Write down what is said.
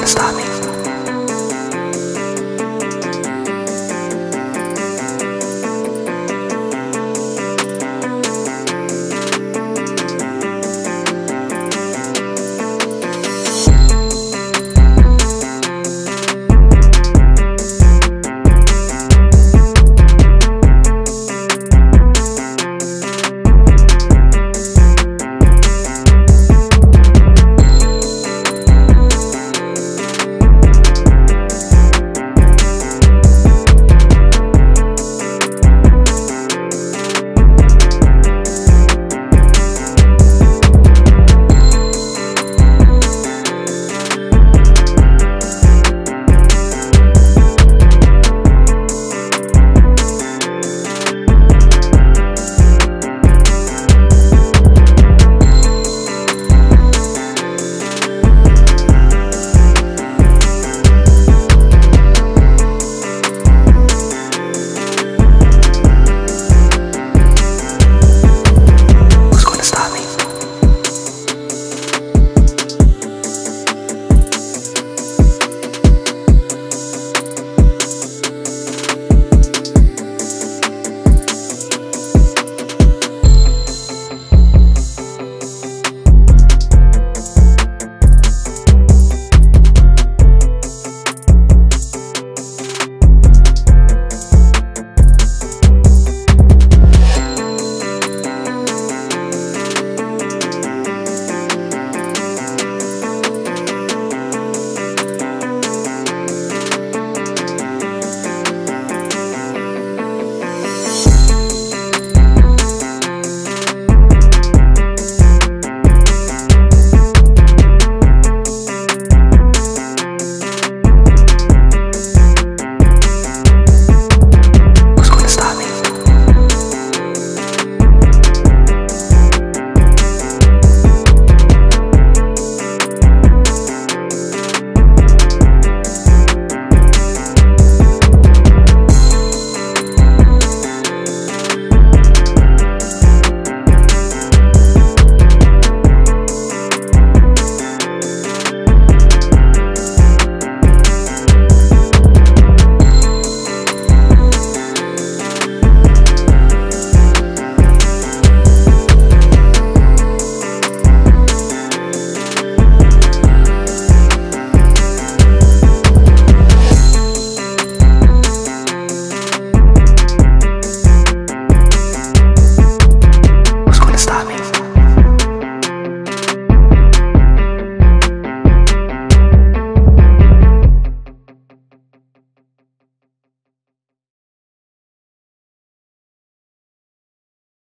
to stop me.